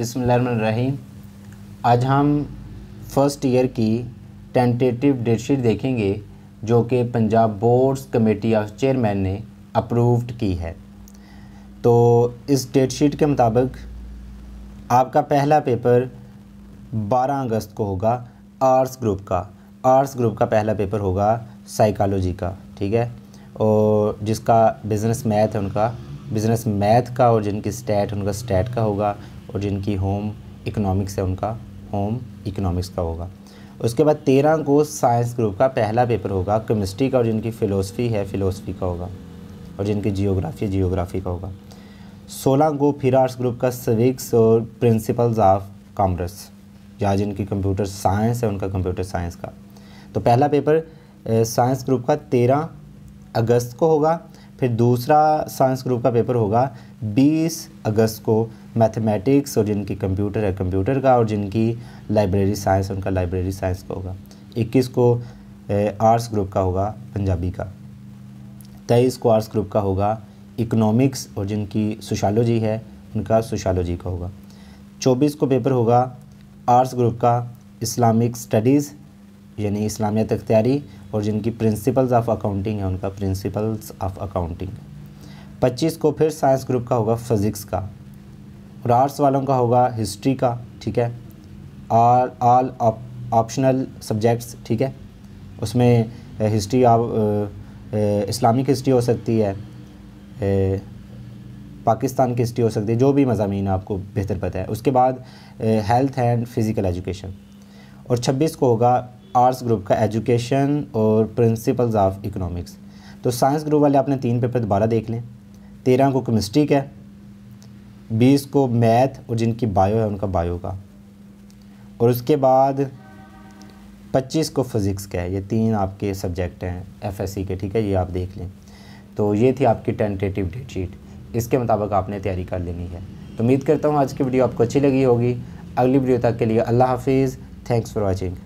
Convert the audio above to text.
बसमीम आज हम फ़र्स्ट ईयर की टेंटेटिव डेट शीट देखेंगे, जो कि Punjab boards committee of chairman ने अप्रूव्ड की है। तो इस डेट शीट के मुताबिक आपका पहला पेपर 12 अगस्त को होगा, आर्ट्स ग्रुप का। आर्ट्स ग्रुप का पहला पेपर होगा साइकोलॉजी का, ठीक है? और जिसका बिज़नेस मैथ है उनका बिज़नेस मैथ का और जिनकी स्टैट उनका स्टैट का होगा। और जिनकी होम इकोनॉमिक्स है, उनका होम इकोनॉमिक्स का होगा। उसके बाद तेरह को साइंस ग्रुप का पहला पेपर होगा केमिस्ट्री का, और जिनकी फ़िलोसफी है फ़िलोसफी का होगा, और जिनकी जियोग्राफी है जियोग्राफी का होगा। सोलह को फिर आर्ट्स ग्रुप का सिविक्स और प्रिंसिपल्स ऑफ़ कॉमर्स या जिनकी कंप्यूटर साइंस है, उनका कंप्यूटर साइंस का। तो पहला पेपर साइंस ग्रुप का तेरह अगस्त को होगा फिर दूसरा साइंस ग्रुप का पेपर होगा 20 अगस्त को मैथमेटिक्स और जिनकी कंप्यूटर है कंप्यूटर का और जिनकी लाइब्रेरी साइंस उनका लाइब्रेरी साइंस का होगा। 21 को आर्ट्स ग्रुप का होगा, पंजाबी का। तेईस को आर्ट्स ग्रुप का होगा इकोनॉमिक्स और जिनकी सोशालॉजी है, उनका सोशालोजी का होगा। 24 को पेपर होगा आर्ट्स ग्रुप का इस्लामिक स्टडीज़ यानी इस्लामियत अख्तियारी और जिनकी प्रिंसिपल्स ऑफ़ अकाउंटिंग है उनका प्रिंसिपल्स ऑफ़ अकाउंटिंग पच्चीस को फिर साइंस ग्रुप का होगा फिज़िक्स का और आर्ट्स वालों का होगा हिस्ट्री का ठीक है? आल आल ऑप्शनल सब्जेक्ट्स ठीक है? उसमें हिस्ट्री आप इस्लामिक हिस्ट्री हो सकती है ए, पाकिस्तान की हिस्ट्री हो सकती है जो भी मजामी आपको बेहतर पता है। उसके बाद हेल्थ एंड फ़िज़िकल एजुकेशन और 26 को होगा आर्ट्स ग्रुप का एजुकेशन और प्रिंसिपल्स ऑफ़ इकोनॉमिक्स तो साइंस ग्रुप वाले आपने तीन पेपर दोबारा देख लें। तेरह को केमिस्ट्री का बीस को मैथ और जिनकी बायो है उनका बायो का। और उसके बाद पच्चीस को फिज़िक्स का है। ये तीन आपके सब्जेक्ट हैं एफएससी के, ठीक है? ये आप देख लें। तो ये थी आपकी टेंटेटिव डेट शीट इसके मुताबिक आपने तैयारी कर लेनी है। तो उम्मीद करता हूँ आज की वीडियो आपको अच्छी लगी होगी। अगली वीडियो तक के लिए अल्लाह हाफिज़। Thanks for watching